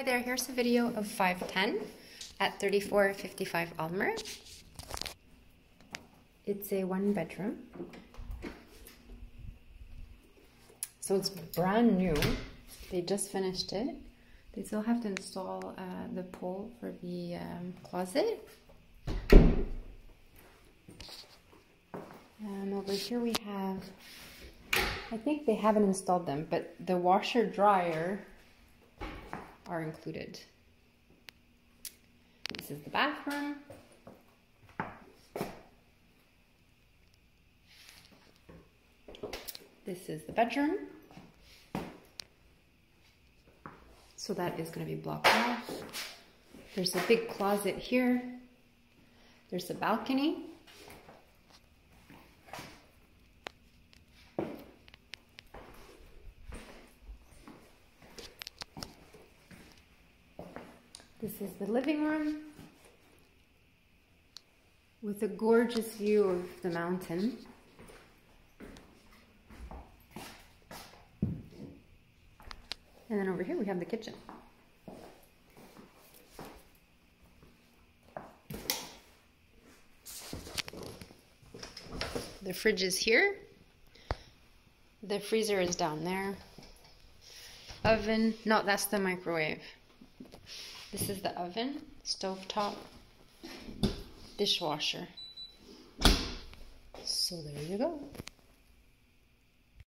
Hi there, here's a video of 510 at 3455 Aylmer. It's a one bedroom. So it's brand new. They just finished it. They still have to install uh, the pole for the um, closet. And over here we have, I think they haven't installed them, but the washer dryer are included. This is the bathroom. This is the bedroom. So that is going to be blocked off. There's a big closet here. There's a balcony. This is the living room with a gorgeous view of the mountain. And then over here we have the kitchen. The fridge is here. The freezer is down there. Oven, no, that's the microwave. This is the oven, stove top, dishwasher. So there you go.